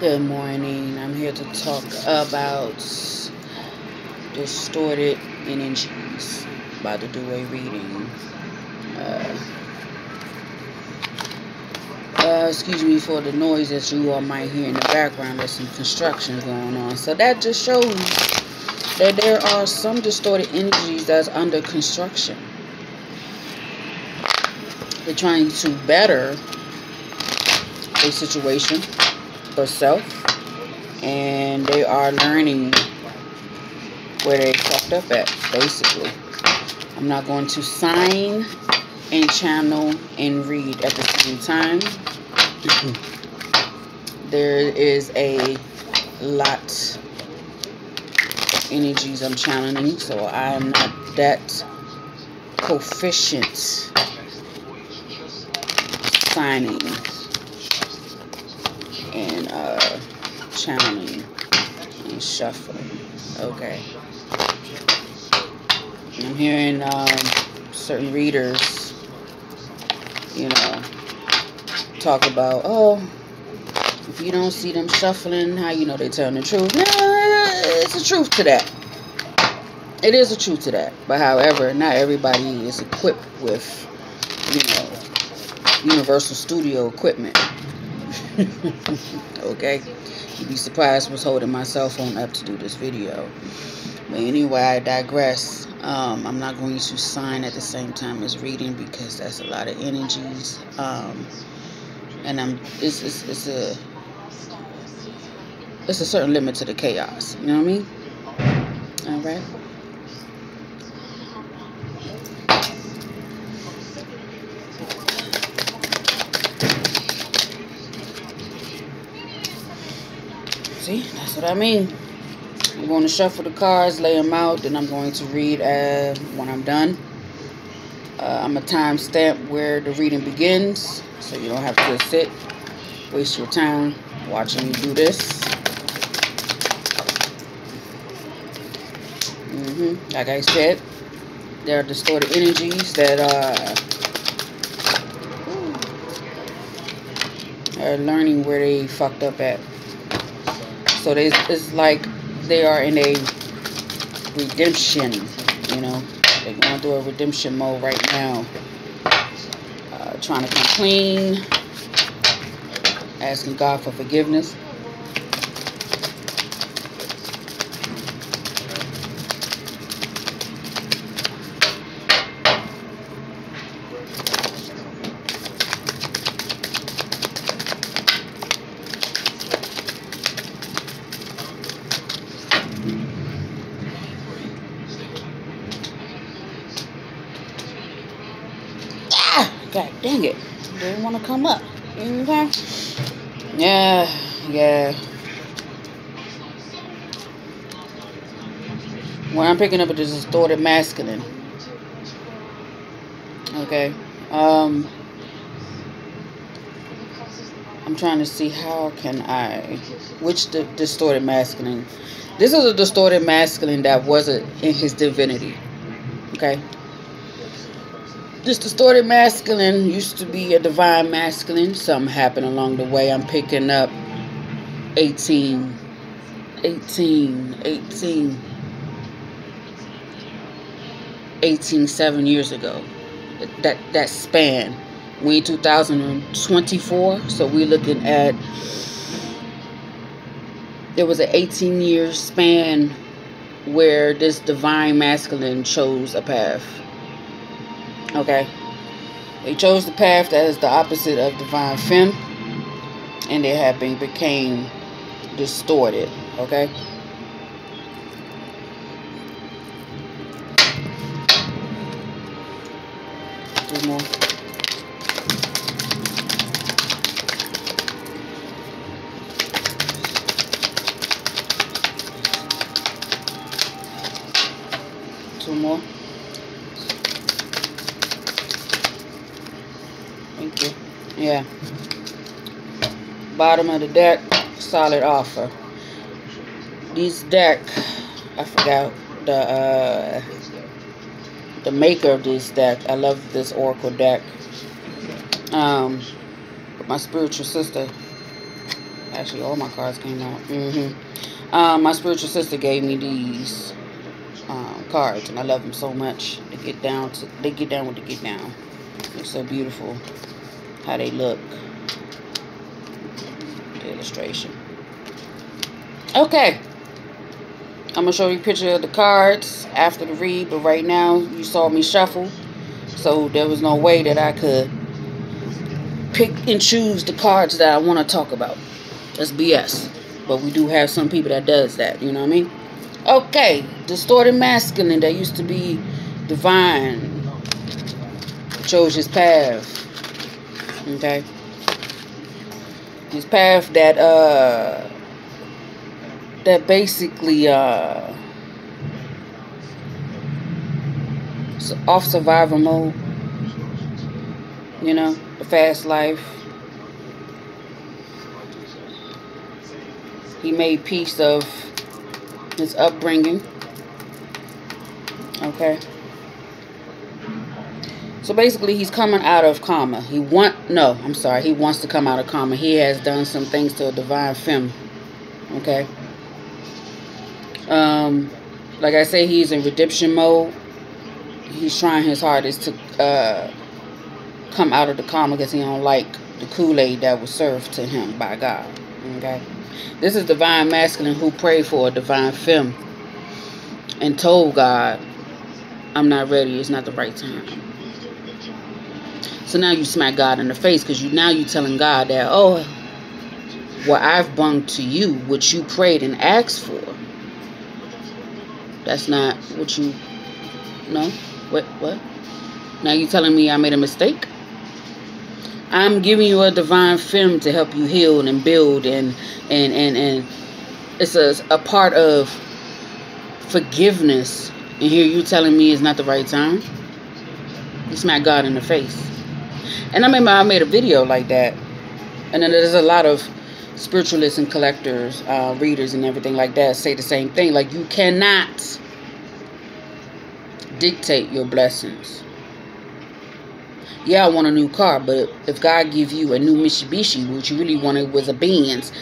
Good morning. I'm here to talk about distorted energies by the Due reading. Uh, uh, excuse me for the noise that you all might hear in the background. There's some construction going on. So that just shows that there are some distorted energies that's under construction. They're trying to better a situation for self and they are learning where they fucked up at basically. I'm not going to sign and channel and read at the same time. There is a lot of energies I'm channeling so I'm not that proficient signing uh, channeling and shuffling. Okay. I'm hearing um, certain readers, you know, talk about, oh, if you don't see them shuffling, how you know they're telling the truth? Yeah, it's a truth to that. It is a truth to that. But however, not everybody is equipped with, you know, Universal Studio equipment. okay. You'd be surprised what's holding my cell phone up to do this video. But anyway i digress. Um, i'm not going to sign at the same time as reading because that's a lot of energies. Um, and i'm it's, it's, it's a it's a certain limit to the chaos. You know what i mean? All right See, what I mean. I'm going to shuffle the cards, lay them out, then I'm going to read uh, when I'm done. Uh, I'm a time stamp where the reading begins, so you don't have to sit, waste your time watching me do this. Mm -hmm. Like I said, there are distorted energies that uh, are learning where they fucked up at. So they, it's like they are in a redemption, you know. They're going through a redemption mode right now. Uh, trying to clean. Asking God for forgiveness. God dang it. Didn't want to come up. Okay? Yeah, yeah. What I'm picking up is distorted masculine. Okay. Um I'm trying to see how can I which the distorted masculine. This is a distorted masculine that wasn't in his divinity. Okay. This distorted masculine used to be a divine masculine. Something happened along the way. I'm picking up 18, 18, 18, 18, seven years ago. That, that span. We in 2024, so we're looking at, there was an 18 year span where this divine masculine chose a path Okay. They chose the path that is the opposite of divine femme. And they have been became distorted. Okay. Two more. Two more. Thank you. Yeah. Bottom of the deck, solid offer. These deck, I forgot the uh, the maker of this deck. I love this Oracle deck. Um, my spiritual sister Actually, all my cards came out. Mm-hmm. Um, my spiritual sister gave me these um, cards, and I love them so much. They get down to they get down with the get down. It's so beautiful how they look. The illustration. Okay. I'm gonna show you a picture of the cards after the read, but right now you saw me shuffle, so there was no way that I could pick and choose the cards that I want to talk about. That's BS. But we do have some people that does that, you know what I mean? Okay, distorted masculine that used to be divine chose his path. Okay. His path that uh that basically uh off survival mode. You know, the fast life. He made peace of his upbringing. Okay. So basically, he's coming out of karma. He want no, I'm sorry. He wants to come out of karma. He has done some things to a divine femme. Okay. Um, like I say, he's in redemption mode. He's trying his hardest to uh, come out of the coma because he don't like the Kool-Aid that was served to him by God. Okay. This is divine masculine who prayed for a divine femme and told God, I'm not ready. It's not the right time. So now you smack God in the face because you now you're telling God that, oh, what I've brung to you, what you prayed and asked for, that's not what you, no, what, what? Now you telling me I made a mistake? I'm giving you a divine femme to help you heal and build and and and and it's a, a part of forgiveness. And here you telling me it's not the right time? You smack god in the face. And i remember i made a video like that. And then there's a lot of spiritualists and collectors uh, readers and everything like that say the same thing like you cannot dictate your blessings yeah, I want a new car, but if God give you a new Mitsubishi, which you really wanted was a Benz,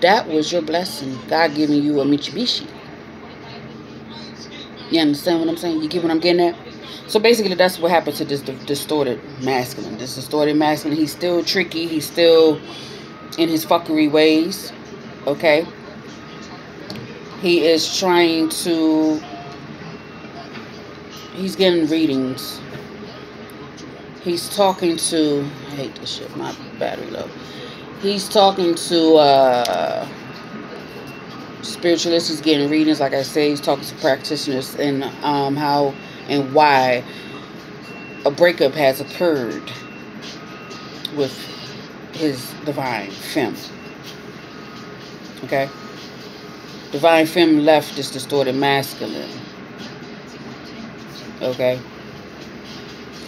that was your blessing. God giving you a Mitsubishi. You understand what I'm saying? You get what I'm getting at? So basically, that's what happened to this distorted masculine. This distorted masculine, he's still tricky. He's still in his fuckery ways. Okay? He is trying to... He's getting readings. He's talking to... I hate this shit. My battery low he's talking to uh, spiritualists. He's getting readings, like I say. He's talking to practitioners and um, how and why a breakup has occurred with his divine femme. Okay? Divine femme left this distorted masculine. Okay?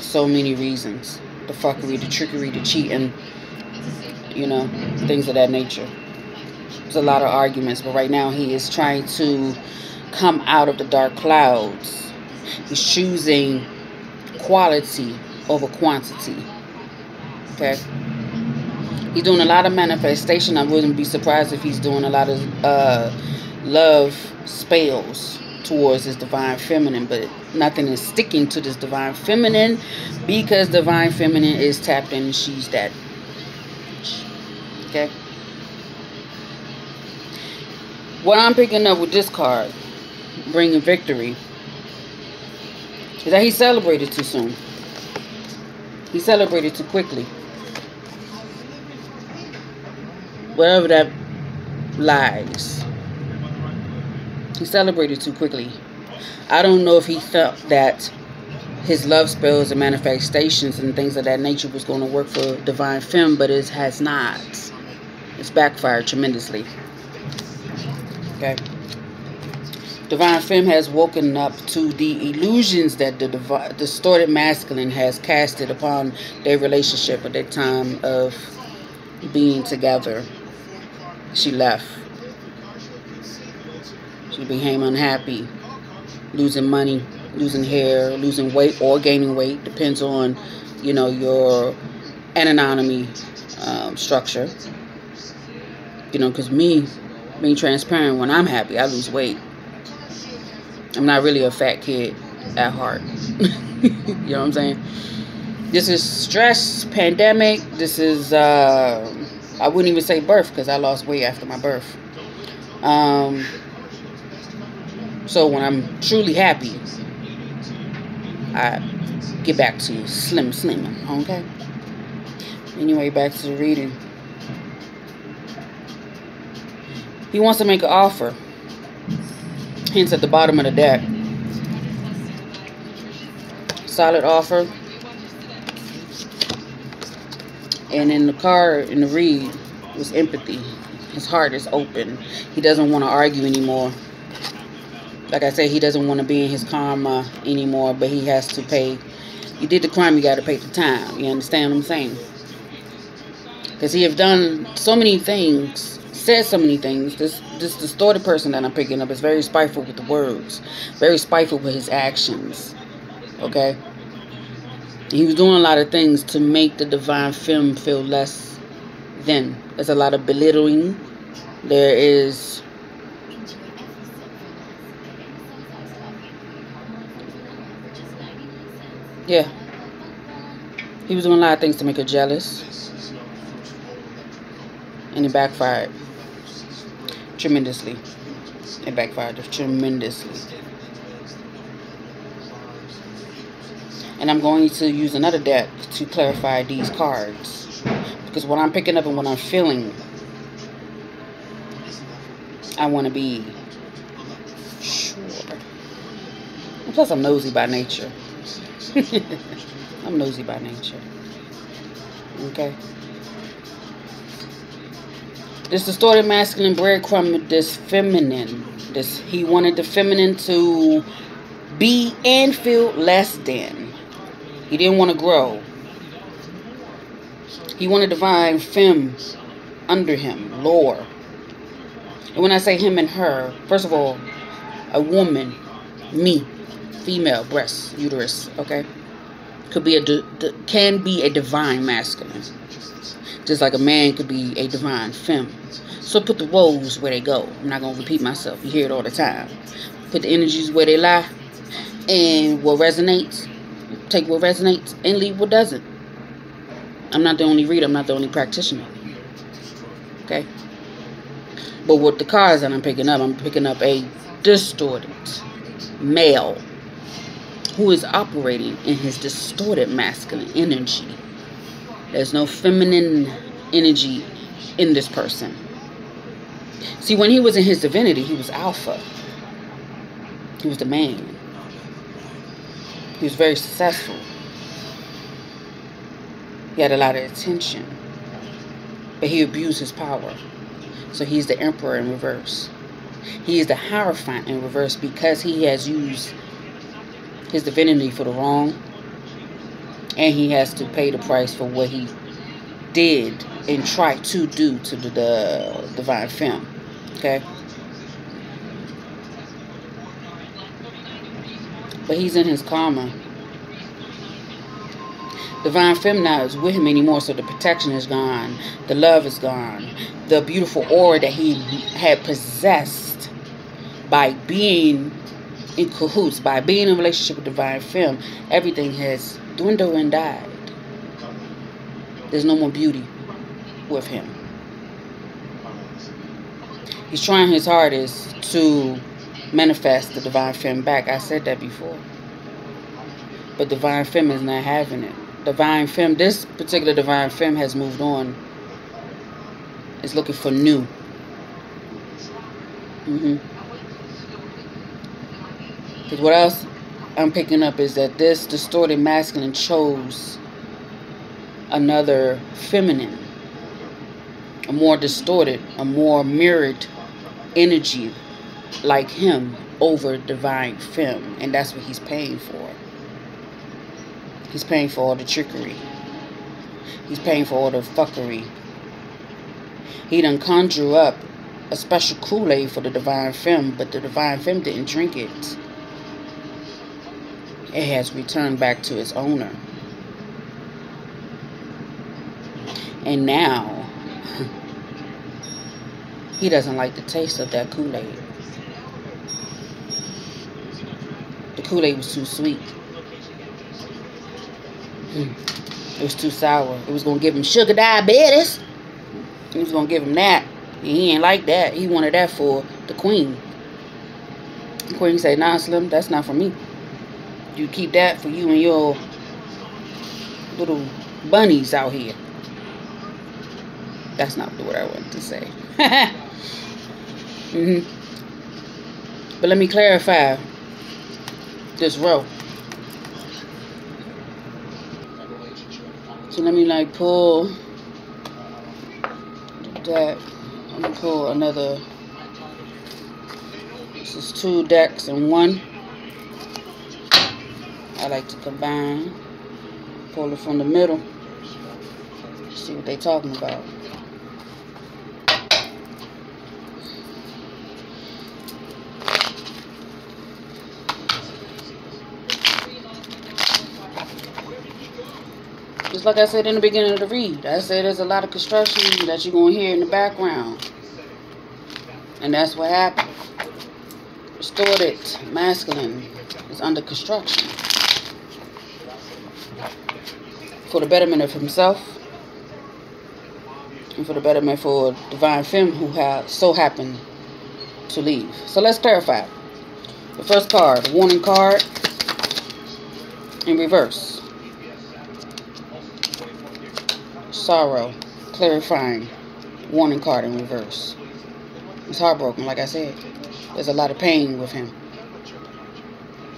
So many reasons. The fuckery, the trickery, the cheating you know, things of that nature. There's a lot of arguments, but right now he is trying to come out of the dark clouds. He's choosing quality over quantity. Okay? He's doing a lot of manifestation. I wouldn't be surprised if he's doing a lot of uh, love spells towards this divine feminine, but nothing is sticking to this divine feminine because divine feminine is tapped in. She's that Okay? What I'm picking up with this card, bringing victory, is that he celebrated too soon. He celebrated too quickly. Whatever that lies. He celebrated too quickly. I don't know if he felt that his love spells and manifestations and things of that nature was going to work for Divine Femme, but it has not. It's backfired tremendously. Okay. Divine Femme has woken up to the illusions that the distorted masculine has casted upon their relationship at their time of being together. She left. She became unhappy, losing money, losing hair, losing weight, or gaining weight. Depends on, you know, your anatomy um, structure. You know, because me being transparent, when I'm happy, I lose weight. I'm not really a fat kid at heart. you know what I'm saying? This is stress, pandemic. This is, uh, I wouldn't even say birth because I lost weight after my birth. Um, so when I'm truly happy, I get back to slim slimming, Okay. Anyway, back to the reading. He wants to make an offer. Hence at the bottom of the deck. Solid offer. And in the card, in the read, was empathy. His heart is open. He doesn't want to argue anymore. Like I said, he doesn't want to be in his karma anymore, but he has to pay. You did the crime, you got to pay the time. You understand what I'm saying? Because he have done so many things, said so many things. This this distorted person that I'm picking up is very spiteful with the words, very spiteful with his actions. Okay? He was doing a lot of things to make the divine femme feel less than. There's a lot of belittling. There is Yeah. He was doing a lot of things to make her jealous. And it backfired tremendously. It backfired tremendously. And I'm going to use another deck to clarify these cards. Because what I'm picking up and what I'm feeling, I want to be sure. Plus, I'm nosy by nature. I'm nosy by nature. Okay? This distorted masculine breadcrumb, this feminine. This he wanted the feminine to be and feel less than. He didn't want to grow. He wanted divine femme under him, lore. And when I say him and her, first of all, a woman, me, female, breast, uterus, okay? Could be a can be a divine masculine. Just like a man could be a divine femme. So put the woes where they go. I'm not going to repeat myself. You hear it all the time. Put the energies where they lie. And what resonates, take what resonates and leave what doesn't. I'm not the only reader. I'm not the only practitioner. Okay? But with the cards that I'm picking up, I'm picking up a distorted male who is operating in his distorted masculine energy. There's no feminine energy in this person. See, when he was in his divinity, he was alpha. He was the man. He was very successful. He had a lot of attention. But he abused his power. So he's the emperor in reverse. He is the Hierophant in reverse because he has used his divinity for the wrong. And he has to pay the price for what he did and tried to do to the, the divine femme. Okay? But he's in his karma. Divine now is with him anymore, so the protection is gone. The love is gone. The beautiful aura that he had possessed by being in cahoots, by being in relationship with Divine Femme, everything has dwindled and died. There's no more beauty with him. He's trying his hardest to manifest the Divine fem back. I said that before. But Divine fem is not having it. Divine fem, this particular Divine fem has moved on. Is looking for new. Mm-hmm. Because what else I'm picking up is that this distorted masculine chose another feminine, a more distorted, a more mirrored energy like him over divine femme. And that's what he's paying for. He's paying for all the trickery. He's paying for all the fuckery. He done conjure up a special Kool-Aid for the divine femme, but the divine femme didn't drink it it has returned back to its owner. And now, He doesn't like the taste of that Kool-Aid. The Kool-Aid was too sweet. Mm. It was too sour. It was going to give him sugar diabetes. He was going to give him that. He ain't like that. He wanted that for the queen. The queen said, nah, Slim, that's not for me. You keep that for you and your little bunnies out here. That's not what I wanted to say. mm-hmm. But let me clarify this row. So let me like pull that. I'm gonna pull another. This is two decks and one. I like to combine. Pull it from the middle. See what they talking about. Like I said in the beginning of the read, I said there's a lot of construction that you're going to hear in the background. And that's what happened. Restored it. masculine is under construction. For the betterment of himself and for the betterment for Divine Femme who have so happened to leave. So let's clarify. The first card, warning card in reverse. Sorrow, clarifying, warning card in reverse. He's heartbroken, like I said. There's a lot of pain with him.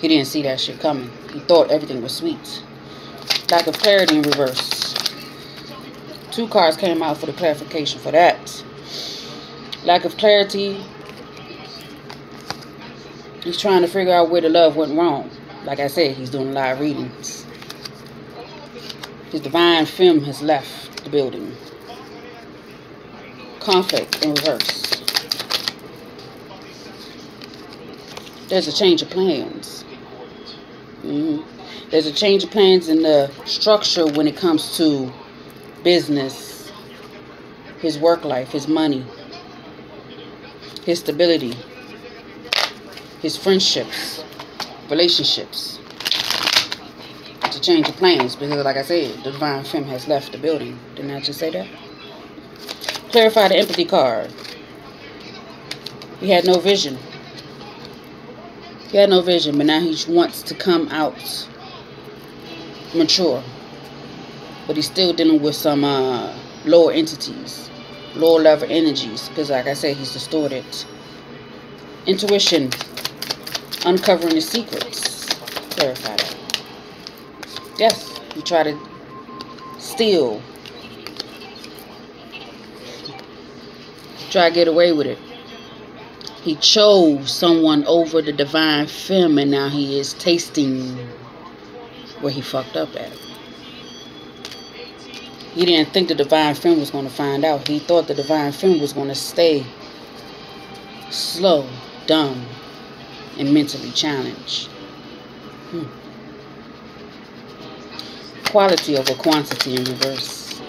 He didn't see that shit coming. He thought everything was sweet. Lack of clarity in reverse. Two cards came out for the clarification for that. Lack of clarity. He's trying to figure out where the love went wrong. Like I said, he's doing a lot of readings. His divine femme has left the building. Conflict in reverse. There's a change of plans. Mm-hmm. There's a change of plans in the structure when it comes to business, his work life, his money, his stability, his friendships, relationships change of plans because, like I said, the Divine Femme has left the building. Didn't I just say that? Clarify the empathy card. He had no vision. He had no vision, but now he wants to come out mature. But he's still dealing with some uh, lower entities, lower level energies, because, like I said, he's distorted. Intuition, uncovering the secrets. Clarify that. Yes, you try to steal. Try to get away with it. He chose someone over the divine femme, and now he is tasting where he fucked up at. He didn't think the divine femme was going to find out. He thought the divine femme was going to stay slow, dumb, and mentally challenged. Hmm quality over quantity in reverse.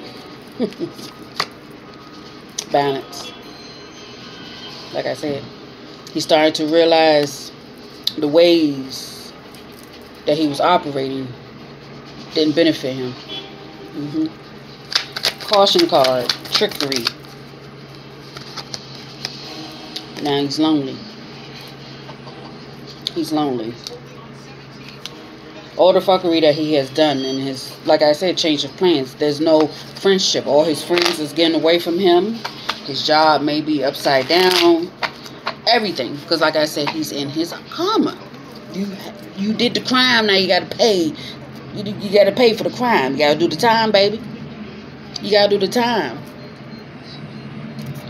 Balance. Like I said, he started to realize the ways that he was operating didn't benefit him. Mm-hmm. Caution card, trickery. Now he's lonely. He's lonely all the fuckery that he has done and his like I said change of plans. There's no friendship. All his friends is getting away from him. His job may be upside down. Everything. Because like I said he's in his karma. You you did the crime now you got to pay. You, you got to pay for the crime. You got to do the time baby. You got to do the time.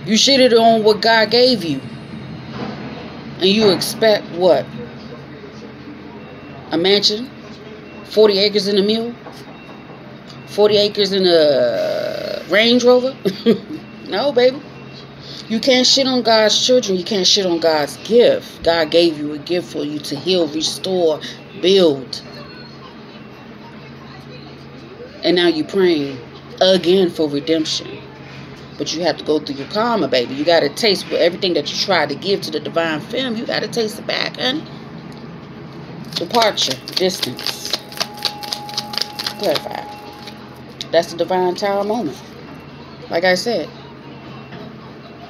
You shitted on what God gave you. And you expect what? A mansion 40 acres in a mule? 40 acres in a Range Rover? no, baby. You can't shit on God's children. You can't shit on God's gift. God gave you a gift for you to heal, restore, build. And now you're praying again for redemption. But you have to go through your karma, baby. You got to taste everything that you try to give to the divine femme. You got to taste it back, honey. Departure, distance. Clarify. That's the divine tower moment. Like I said,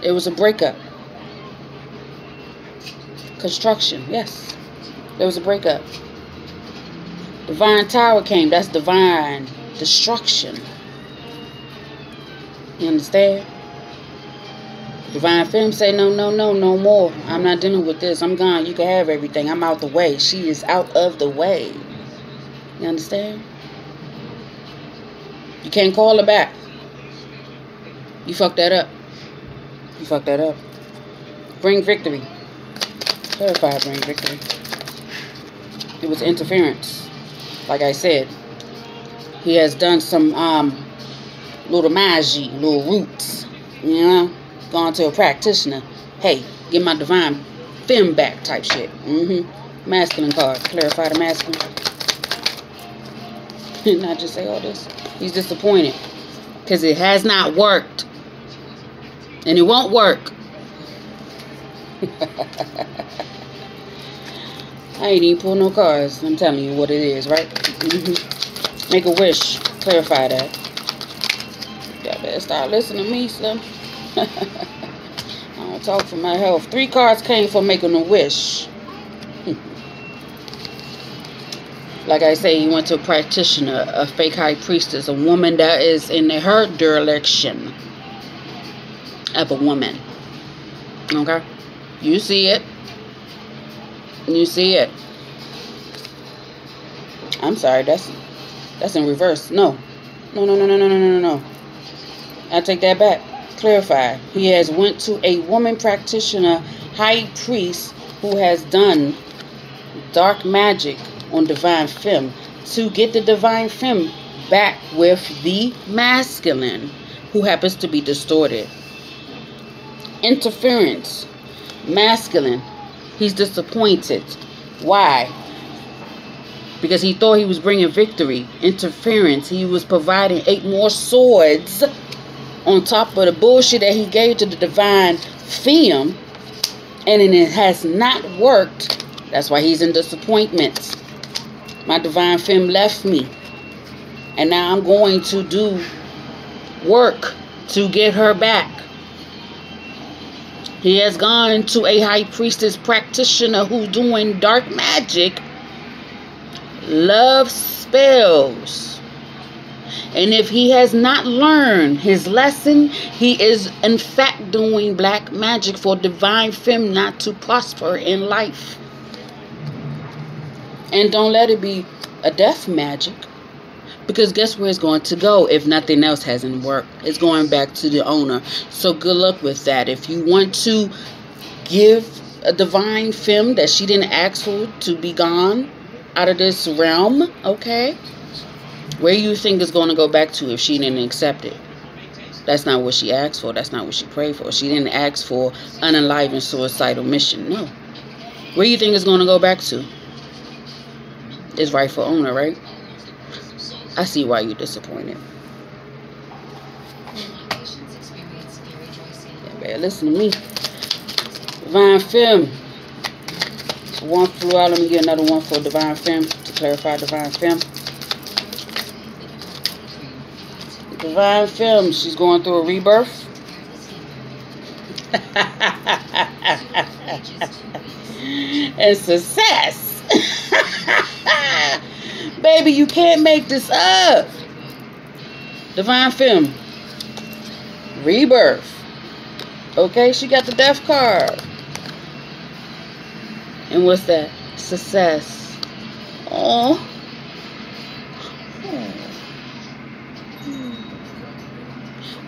it was a breakup. Construction, yes. There was a breakup. Divine tower came. That's divine destruction. You understand? Divine Femme say, no, no, no, no more. I'm not dealing with this. I'm gone. You can have everything. I'm out the way. She is out of the way. You understand? You can't call her back. You fucked that up. You fucked that up. Bring victory. Clarify, bring victory. It was interference. Like I said, he has done some um, little magic, little roots. You know, gone to a practitioner. Hey, get my divine femme back type shit. Mm-hmm. Masculine card. Clarify the masculine. Not just say all this. He's disappointed because it has not worked, and it won't work. I ain't even pull no cards. I'm telling you what it is, right? Mm-hmm. Make a wish. Clarify that. Y'all better start listening to me, son. I don't talk for my health. Three cards came for making a wish. Like I say, he went to a practitioner, a fake high priestess, a woman that is in her direction of a woman. Okay? You see it. You see it. I'm sorry, that's that's in reverse. No. No, no, no, no, no, no, no, no. I take that back. Clarify. He has went to a woman practitioner, high priest, who has done dark magic on divine Fem to get the divine Fem back with the masculine who happens to be distorted. Interference. Masculine He's disappointed. Why? Because he thought he was bringing victory, interference. He was providing eight more swords on top of the bullshit that he gave to the divine fem And it has not worked. That's why he's in disappointment. My divine femme left me. And now I'm going to do work to get her back. He has gone to a high priestess practitioner who's doing dark magic, love spells. And if he has not learned his lesson, he is in fact doing black magic for divine femme not to prosper in life. And don't let it be a death magic. Because guess where it's going to go if nothing else hasn't worked? It's going back to the owner. So good luck with that. If you want to give a divine femme that she didn't ask for to be gone out of this realm, okay? Where you think it's going to go back to if she didn't accept it? That's not what she asked for. That's not what she prayed for. She didn't ask for an and suicidal mission. No. Where do you think it's going to go back to? It's rightful owner, right? I see why you're disappointed. Yeah, listen to me. Divine Femme. One flew out. Let me get another one for Divine Femme to clarify Divine Femme. Divine Femme. She's going through a rebirth. and success. Baby, you can't make this up. Divine Femme. Rebirth. Okay, she got the death card. And what's that? Success. Oh.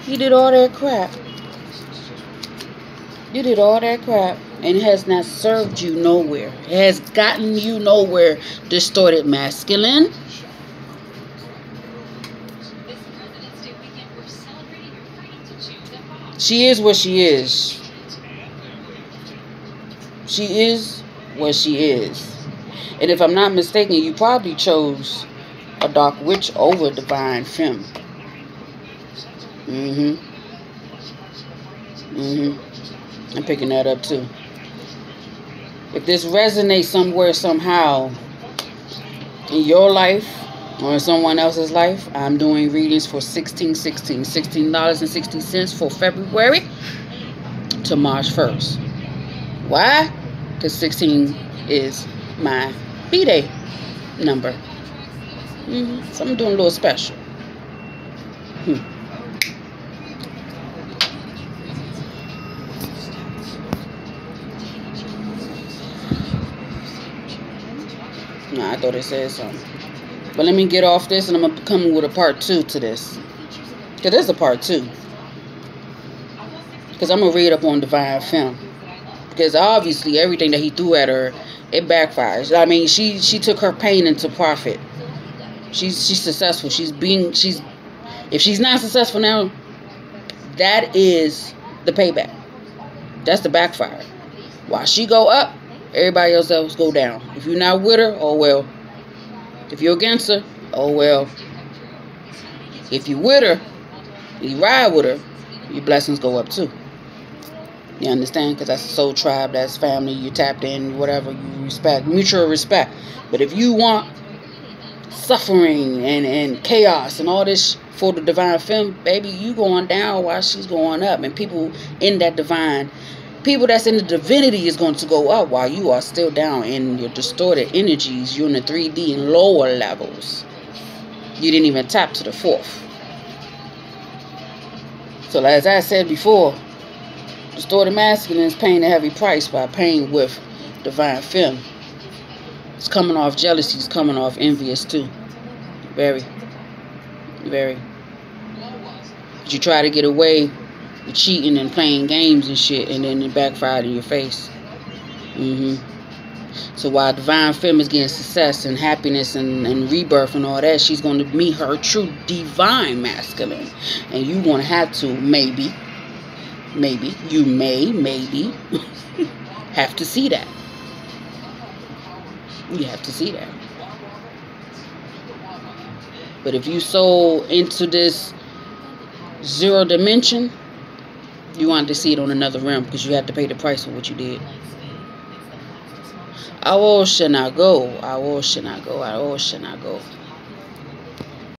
You did all that crap. You did all that crap and it has not served you nowhere. It has gotten you nowhere. Distorted masculine. She is what she is. She is what she is. And if I'm not mistaken, you probably chose a dark witch over divine femme. Mm-hmm. Mm-hmm. I'm picking that up too. If this resonates somewhere somehow in your life or in someone else's life, I'm doing readings for 16 16 $16.60 for February to March 1st. Why? Because 16 is my B-Day number. Mm-hmm. So I'm doing a little special. Hmm. Nah, I thought it said something. But let me get off this and I'm going to come with a part two to this. Because there's a part two. Because I'm going to read up on Divine Femme. Because obviously everything that he threw at her, it backfires. I mean, she she took her pain into profit. She's she's successful. She's being she's if she's not successful now, that is the payback. That's the backfire. While she go up, everybody else else go down. If you're not with her, oh well. If you're against her, oh well. If you with her, you ride with her, your blessings go up too. You understand? Because that's a soul tribe, that's family, you tapped in, whatever, you respect, mutual respect. But if you want suffering and, and chaos and all this for the divine femme, baby, you going down while she's going up. And people in that divine, people that's in the divinity is going to go up while you are still down in your distorted energies. You're in the 3D and lower levels. You didn't even tap to the fourth. So as I said before, Distorted masculine is paying a heavy price by paying with divine femme. It's coming off jealousy, it's coming off envious too. Very, very. You try to get away cheating and playing games and shit, and then it backfired in your face. Mm-hmm. So while divine femme is getting success and happiness and, and rebirth and all that, she's going to meet her true divine masculine. And you going to have to, maybe, maybe, you may, maybe, have to see that. You have to see that. But if you so into this zero dimension, you wanted to see it on another realm because you had to pay the price for what you did. I will should not go. I will should not go. I will should not go.